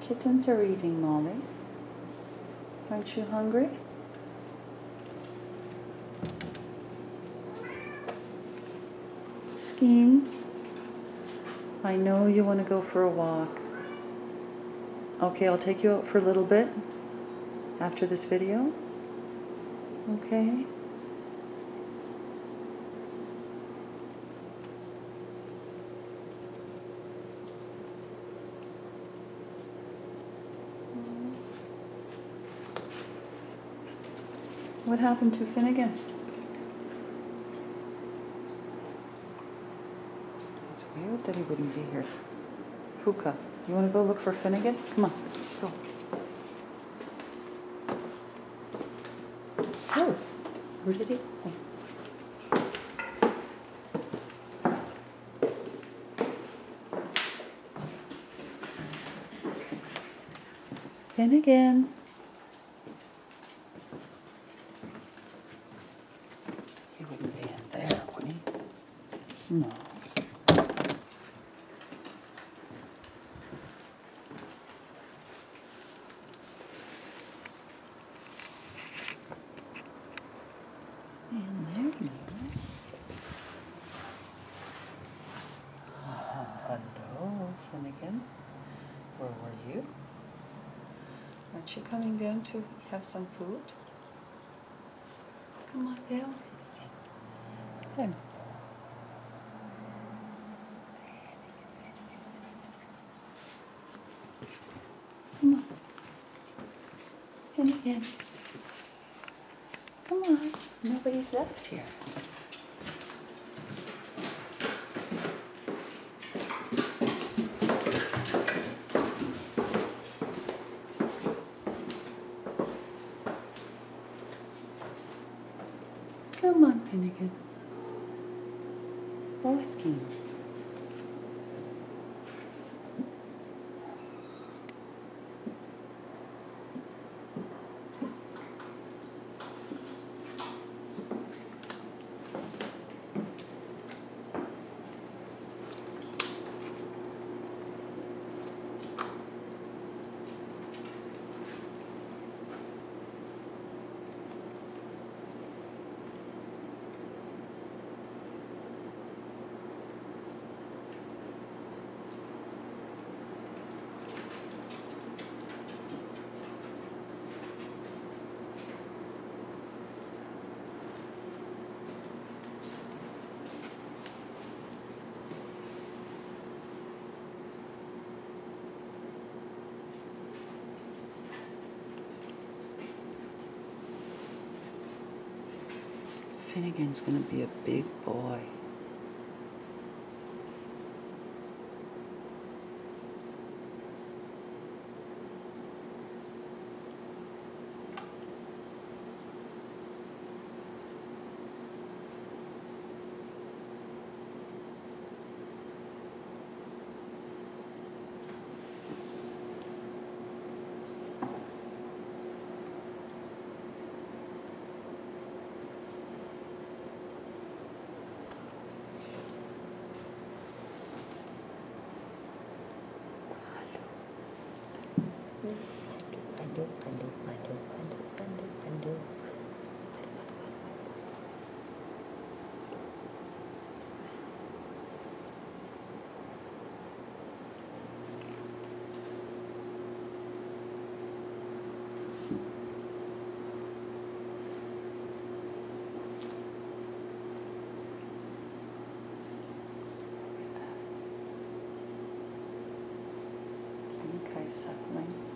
Kittens are eating, Molly. Aren't you hungry? Skeen, I know you want to go for a walk. Okay, I'll take you out for a little bit after this video. Okay? What happened to Finnigan? It's weird that he wouldn't be here. Puka, you want to go look for Finnigan? Come on, let's go. Oh, where did he? Finnigan. He wouldn't be in there, would he? No. In there, maybe. Uh, hello, Finnigan. Where were you? Aren't you coming down to have some food? Come on down. Come. Finnigan. Come on. Nobody's left here. Come on, Finnigan. Bosky. Finnigan's gonna be a big boy. Suckling.